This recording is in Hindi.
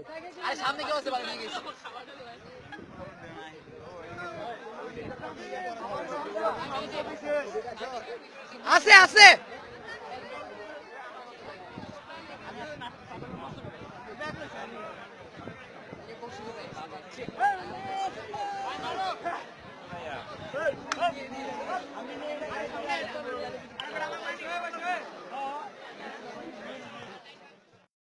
अरे सामने क्यों से बात नहीं आसे आसे।